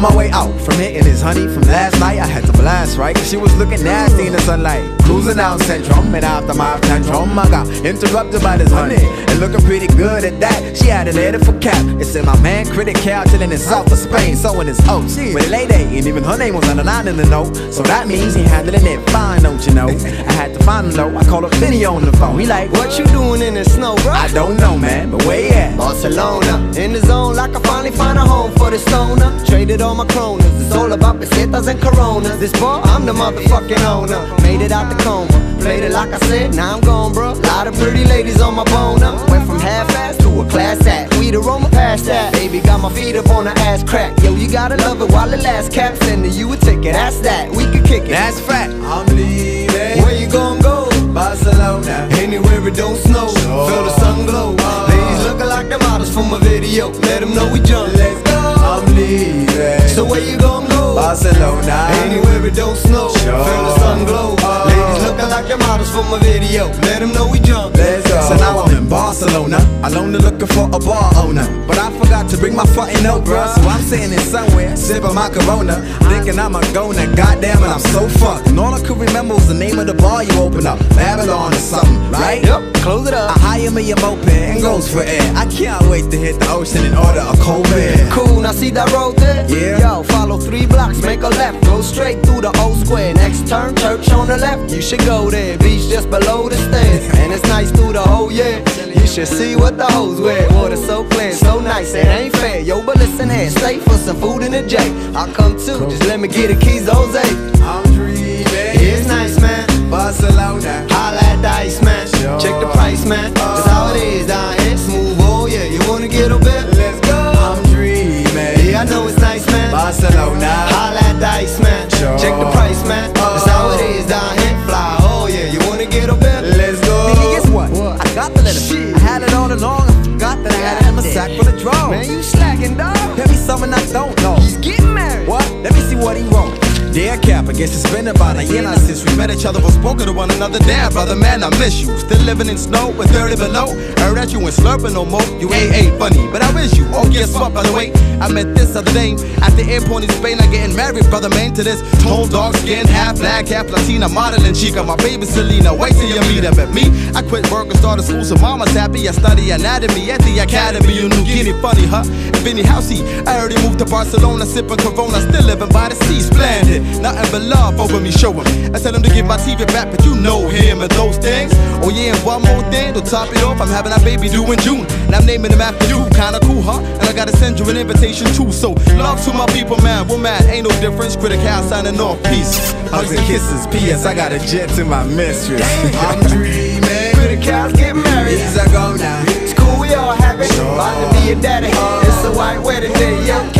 On my way out from hitting his honey from last night, I had to blast, right? She was looking nasty in the sunlight. Cruising out Centrum and after my tantrum, I got interrupted by this honey. And looking pretty good at that, she had an edit for cap. It said my man Critical chilling in south of Spain, sewing his oats. With a lady, and even her name was on the line in the note. So that means he handling it fine, don't you know? I had to find. I called a video on the phone. He like, What you doing in the snow, bro? I don't know, man, but where you at? Barcelona, in the zone like I finally find a home for the stoner. Traded all my kronas, it's all about pesetas and coronas. This bar, I'm the motherfucking owner. Made it out the coma, played it like I said, now I'm gone, bro. Lot of pretty ladies on my boner. Went from half-ass to a class act. We the Roma past that. Baby got my feet up on the ass crack. Yo, you gotta love it while it lasts. Cap sending you a ticket, that's that. We can kick it. That's fact. I'm leaving. Where you gon' go? Barcelona. Anywhere it don't snow, feel the sun glow. Ladies looking like the models from a video. Let them know we jump. Let's go. I'm leaving. So where you gon' go? Barcelona. Anywhere it don't snow, Sure. feel the sun glow. Ladies looking like the models from a video. Let them know we jump. Let's go. So now I'm Barcelona, alone looking for a bar owner. But I forgot to bring my fucking note, bruh. So I'm sitting in somewhere, sipping my Corona, thinking I'm a goner. Goddamn it, I'm so fucked. And all I could remember was the name of the bar you open up, Babylon or something, right? Yep, close it up. I hire me a moped and goes for air. I can't wait to hit the ocean and order a cold beer. Cool, now see that road there? Yeah. Yo, follow three blocks, make a left, go straight through the old square. Next turn, church on the left. You should go there. Beach just below the stairs, and it's nice through the whole year. Should see what the hoes wear. Water so clear, so nice, it ain't fair. Yo, but listen here, stay for some food in the J. I'll come too, just let me get the keys, Jose. I'm dreaming. It's nice, man. Barcelona. Holla at the ice man. Check the price, man. That's how it is down here. Smooth, oh yeah. You wanna get a bit? Let's go. I'm dreaming. Yeah, I know it's nice, man. Barcelona. Holla at the ice man. Check the price, man. I guess it's been about a year now since we met each other, but spoken to one another. Damn, brother, man, I miss you. Still living in snow with 30 below. Heard that you ain't slurping no more. You ain't ain't funny, but I miss you. Oh, guess what, by the way? I met this other day at the airport in Spain. I'm getting married, brother, man, to this tall, dark skin, half black, half Latina, modeling chica. My baby Selena, wait till you meet up But me, I quit work and started school, so mama's happy. I study anatomy at the academy in New Guinea. Funny, huh? Vinny Housey, I already moved to Barcelona, sipping Corona, still living by the sea, splendid. Nothing but love over me, show him. I tell him to give my TV back, but you know him and those things. Oh yeah, and one more thing to top it off, I'm having a baby due in June, and I'm naming him after you. Kinda cool, huh? And I gotta send you an invitation too. So love to my people, man. We're mad, ain't no difference. Critical signing off, peace. Hugs and kisses. P.S. I got a jet to my mistress. I'm dreaming. Pretty cows get married. Years ago now your daddy. white so I waited there, yeah.